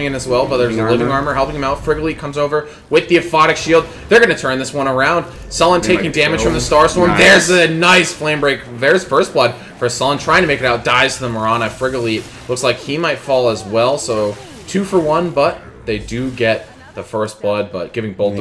coming in as well, but there's Living a living armor. armor helping him out. Friggly comes over with the Aphotic Shield. They're going to turn this one around. Sullen taking damage from the Starstorm. Nice. There's a nice Flamebreak. There's First Blood for Sullen trying to make it out. Dies to the Mirana. Friggly looks like he might fall as well, so two for one, but they do get the First Blood, but giving both